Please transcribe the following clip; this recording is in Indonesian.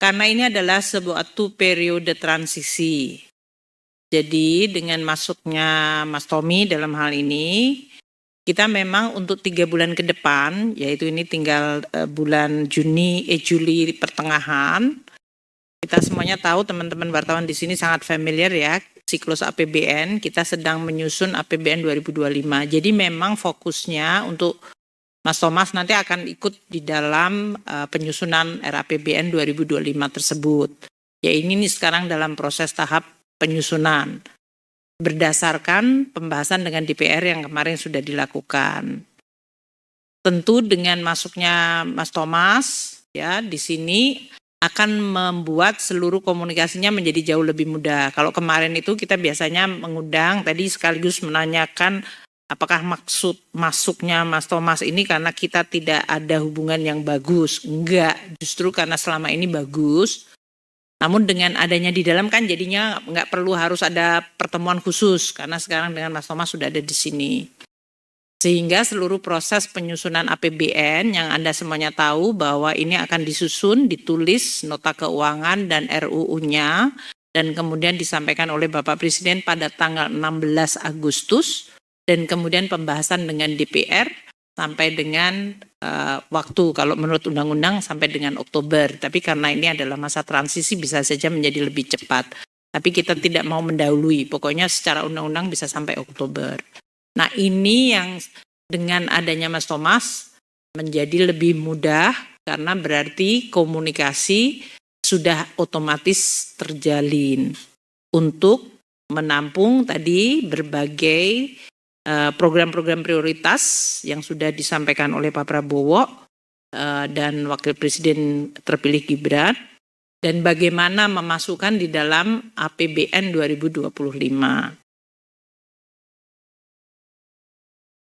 karena ini adalah sebuah periode transisi. Jadi dengan masuknya Mas Tommy dalam hal ini, kita memang untuk tiga bulan ke depan, yaitu ini tinggal uh, bulan Juni, eh Juli pertengahan, kita semuanya tahu teman-teman wartawan di sini sangat familiar ya siklus APBN. Kita sedang menyusun APBN 2025. Jadi memang fokusnya untuk Mas Thomas nanti akan ikut di dalam uh, penyusunan RAPBN 2025 tersebut. Ya ini nih sekarang dalam proses tahap penyusunan berdasarkan pembahasan dengan DPR yang kemarin sudah dilakukan. Tentu dengan masuknya Mas Thomas ya di sini akan membuat seluruh komunikasinya menjadi jauh lebih mudah. Kalau kemarin itu kita biasanya mengundang tadi sekaligus menanyakan apakah maksud masuknya Mas Thomas ini karena kita tidak ada hubungan yang bagus. Enggak, justru karena selama ini bagus namun dengan adanya di dalam kan jadinya nggak perlu harus ada pertemuan khusus karena sekarang dengan Mas Thomas sudah ada di sini. Sehingga seluruh proses penyusunan APBN yang Anda semuanya tahu bahwa ini akan disusun, ditulis nota keuangan dan RUU-nya dan kemudian disampaikan oleh Bapak Presiden pada tanggal 16 Agustus dan kemudian pembahasan dengan DPR sampai dengan uh, waktu kalau menurut undang-undang sampai dengan Oktober. Tapi karena ini adalah masa transisi bisa saja menjadi lebih cepat. Tapi kita tidak mau mendahului. Pokoknya secara undang-undang bisa sampai Oktober. Nah, ini yang dengan adanya Mas Thomas menjadi lebih mudah karena berarti komunikasi sudah otomatis terjalin untuk menampung tadi berbagai program-program prioritas yang sudah disampaikan oleh Pak Prabowo eh, dan Wakil Presiden terpilih Gibran dan bagaimana memasukkan di dalam APBN 2025.